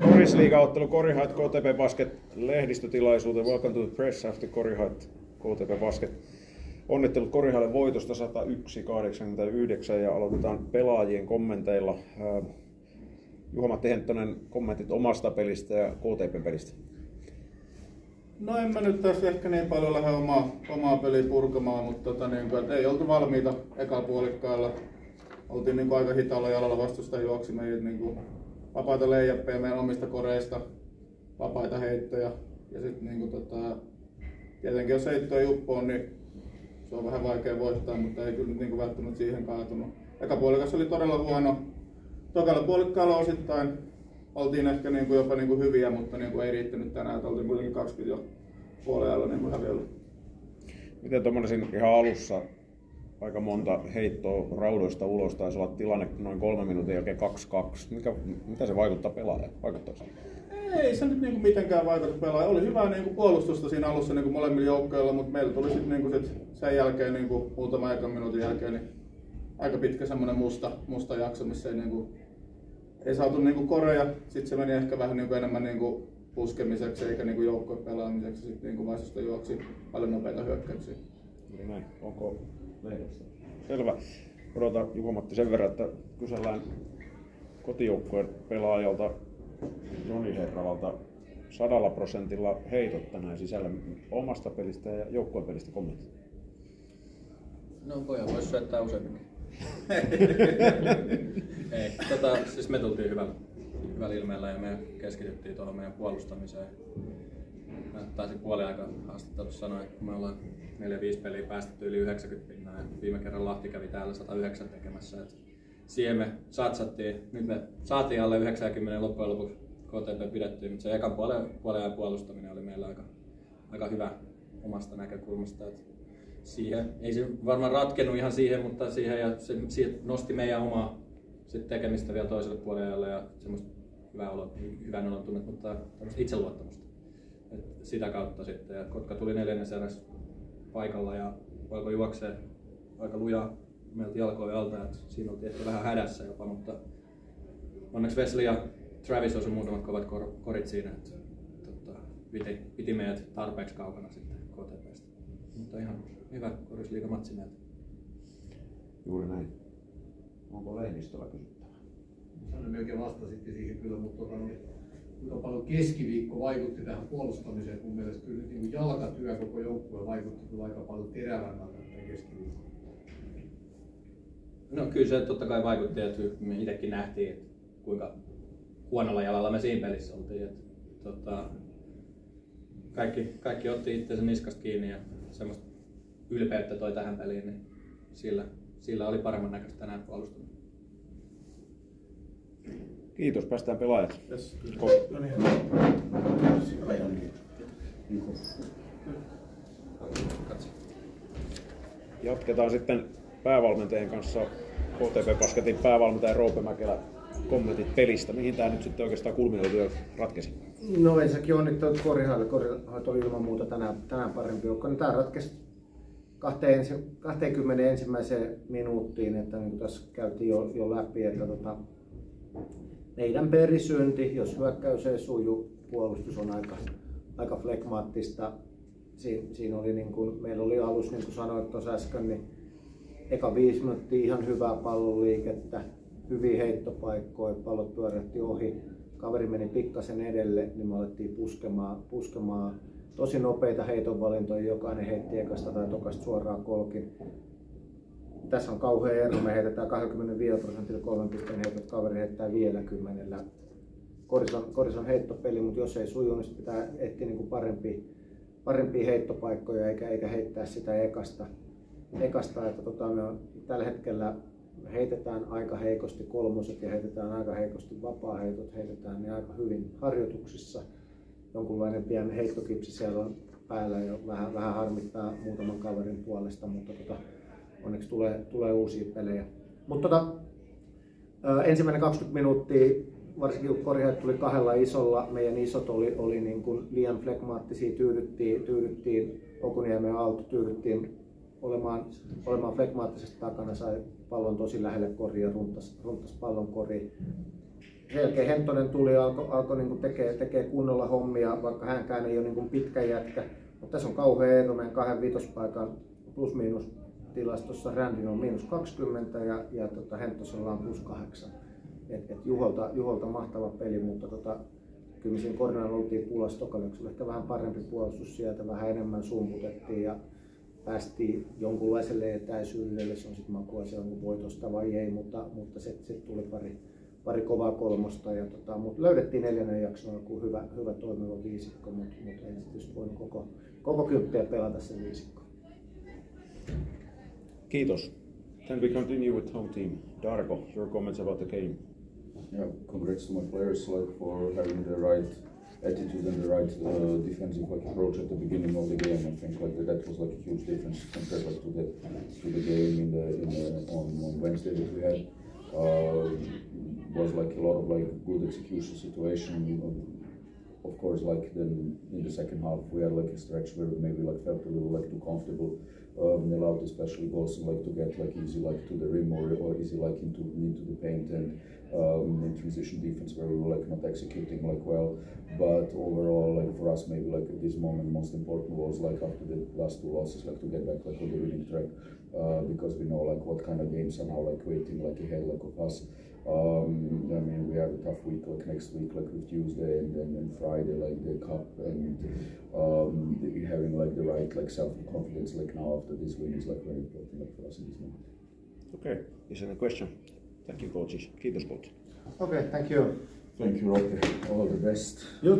Korisliiga-ottelu Korihait KTP Basket lehdistötilaisuuteen. Welcome to the press after Korihait KTP Basket. Onnittelut Korihalle voitosta 101-89 ja aloitetaan pelaajien kommenteilla. Juha-Matti Henttonen, kommentit omasta pelistä ja KTP pelistä. No en mä nyt tässä ehkä niin paljon lähde omaa, omaa peliä purkamaan, mutta tota, niin kuin, ei oltu valmiita eka puolikkailla. Oltiin niin aika hitaalla jalalla vastusta juoksi meidät niin kuin, vapaita leijappeja meidän omista koreista, vapaita heittoja. Ja sitten niin kuin, tota, tietenkin jos heitto ei uppoa, niin se on vähän vaikea voittaa, mutta ei kyllä nyt niin kuin, välttämättä siihen kaatunut. Eka puolikas oli todella huono. Tokalla puolikkaalla osittain oltiin ehkä niin kuin jopa niin kuin hyviä, mutta niin kuin ei riittänyt tänään, että oltiin kuitenkin 20 jo puolella niin häviöllä. Miten tuommoisen ihan alussa aika monta heittoa raudoista ulos, taisi olla tilanne noin kolme minuutin jälkeen 2-2. Mikä, mitä se vaikuttaa pelaajalle? Vaikuttaa se? Ei se nyt niinku mitenkään vaikuta pelaaja. Oli hyvää niinku puolustusta siinä alussa niinku molemmilla joukkoilla, mutta meillä tuli sitten niinku sit sen jälkeen niinku muutama ekan minuutin jälkeen niin aika pitkä semmoinen musta, musta jakso, missä ei, niinku, ei saatu niinku koreja. Sitten se meni ehkä vähän niinku enemmän niinku puskemiseksi eikä niinku joukkojen pelaamiseksi. Sitten niinku vastusta juoksi paljon nopeita hyökkäyksiä. Näin. Onko lehdessä. Selvä. Odotan Juha-Matti sen verran, että kysellään kotijoukkueen pelaajalta Joni Herravalta sadalla prosentilla heitot tänään sisällä omasta pelistä ja joukkueen pelistä kommentit. No pojat voisi syöttää useamminkin. Ei, tota, siis me tultiin hyvällä, hyvällä ilmeellä ja me keskityttiin tuohon meidän puolustamiseen. Mä taisin puoli aika haastattelussa sanoa, että me ollaan 4-5 peliä päästetty yli 90 pinnaa ja viime kerran Lahti kävi täällä 109 tekemässä. Et siihen me satsattiin. Nyt me saatiin alle 90 loppujen lopuksi KTP pidettiin, mutta se ekan puolen, puolen puolustaminen oli meillä aika, aika hyvä omasta näkökulmasta. Et siihen, ei se varmaan ratkennut ihan siihen, mutta siihen, ja se, siihen nosti meidän omaa sit tekemistä vielä toiselle puolelle ja semmoista hyvää hyvän olon tunnetta, mutta itseluottamusta. Et sitä kautta sitten. Ja Kotka tuli neljännes eräs paikalla ja alkoi juoksee aika luja meiltä jalkoja alta. Et siinä oltiin ehkä vähän hädässä jopa, mutta onneksi Wesley ja Travis osui muutamat kovat kor- korit siinä, että tota, piti, piti, meidät tarpeeksi kaukana sitten KTPstä. Mutta ihan hyvä korisliigamatsi meiltä. Juuri näin. Onko lehdistöllä kysyttävää? Sanoin melkein vastasitte siihen kyllä, mutta tota, niin kuinka paljon keskiviikko vaikutti tähän puolustamiseen. Mun mielestä kyllä niin jalkatyö koko joukkue vaikutti kyllä aika paljon terävämmältä keskiviikko. No kyllä se totta kai vaikutti, että me itsekin nähtiin, että kuinka huonolla jalalla me siinä pelissä oltiin. Että, tota, kaikki, kaikki otti itseensä niskasta kiinni ja semmoista ylpeyttä toi tähän peliin, niin sillä, sillä oli paremman näköistä tänään puolustaminen. Kiitos, päästään pelaajat. Yes. No niin. Jatketaan sitten päävalmentajien kanssa. KTP Basketin päävalmentaja Roope Mäkelä kommentit pelistä. Mihin tämä nyt sitten oikeastaan kulminoitu ja ratkesi? No ensinnäkin onnittelut Korihaille. Korihait oli ilman muuta tänään, tänään parempi joukko. No, tämä ratkesi 21. minuuttiin, että niin kuin tässä käytiin jo, jo läpi, että tota, meidän perisynti, jos hyökkäys ei suju, puolustus on aika, aika flegmaattista. Siin, siinä oli niin kuin, meillä oli alus, niin kuin sanoit tuossa äsken, niin eka viisi minuuttia ihan hyvää pallon liikettä, hyviä heittopaikkoja, pallot pyörähti ohi, kaveri meni pikkasen edelle, niin me alettiin puskemaan, puskemaan tosi nopeita heitonvalintoja, jokainen heitti ekasta tai tokasta suoraan kolkin. Tässä on kauhean ero, me heitetään 25 prosentilla kolmen pisteen heitot, kaveri heittää vielä kymmenellä. Koris on, koris on heittopeli, mutta jos ei suju, niin pitää etsiä niin parempia, parempia heittopaikkoja eikä, eikä heittää sitä ekasta. ekasta että tota, me on, tällä hetkellä heitetään aika heikosti kolmoset ja heitetään aika heikosti vapaa-heitot, heitetään ne aika hyvin harjoituksissa. Jonkunlainen pieni heittokipsi siellä on päällä jo vähän, vähän harmittaa muutaman kaverin puolesta, mutta tota, onneksi tulee, tulee uusia pelejä. Mutta tota, ensimmäinen 20 minuuttia, varsinkin kun Korihait tuli kahdella isolla, meidän isot oli, oli niin kuin liian flegmaattisia, tyydyttiin, tyydyttiin Okuniemen Aalto tyydyttiin olemaan, olemaan flegmaattisesti takana, sai pallon tosi lähelle koria, runtas, runtas pallon koriin. sen Hentonen tuli ja alkoi alko niin tekee, tekee kunnolla hommia, vaikka hänkään ei ole niin pitkä jätkä. Mutta tässä on kauhean ero meidän kahden viitospaikan plus-miinus tilastossa. Rändin on miinus 20 ja, ja tota, Hentosella on plus 8. Et, et Juholta, Juholta, mahtava peli, mutta tota, kyllä siinä koordinaan oltiin pulassa. Ehkä vähän parempi puolustus sieltä, vähän enemmän sumputettiin ja päästiin jonkunlaiselle etäisyydelle, se on sitten makua se on voitosta vai ei, mutta, mutta sitten sit tuli pari, pari kovaa kolmosta. Ja tota, mutta löydettiin neljännen jakson kuin hyvä, hyvä toimiva viisikko, mutta, mutta ei sitten voinut koko, koko kymppiä pelata se viisikko. Kiitos. Then we continue with home team. Darko, your comments about the game. Yeah, congrats to my players like for having the right attitude and the right uh, defensive like approach at the beginning of the game. I think like that, that was like a huge difference compared like, to the to the game in the, in the on, on Wednesday that we had. Uh, was like a lot of like good execution situation. Of course, like then in the second half we had like a stretch where we maybe like felt a little like too comfortable. Um, allowed especially goals like to get like easy like to the rim or, or easy like into into the paint and um, in transition defense where we were like not executing like well. But overall, like for us, maybe like at this moment, most important was like after the last two losses, like to get back like on the winning track uh, because we know like what kind of games are now like waiting like ahead like of us. Um, I mean, we have a tough week like next week, like with Tuesday and then and Friday, like the cup and um, having like the right like self confidence like now after this win is like very important like for us in this moment. Okay, is there a question? Thank you coaches. Kiitos coach. Okay, thank you. Thank you, Roger. All the best. You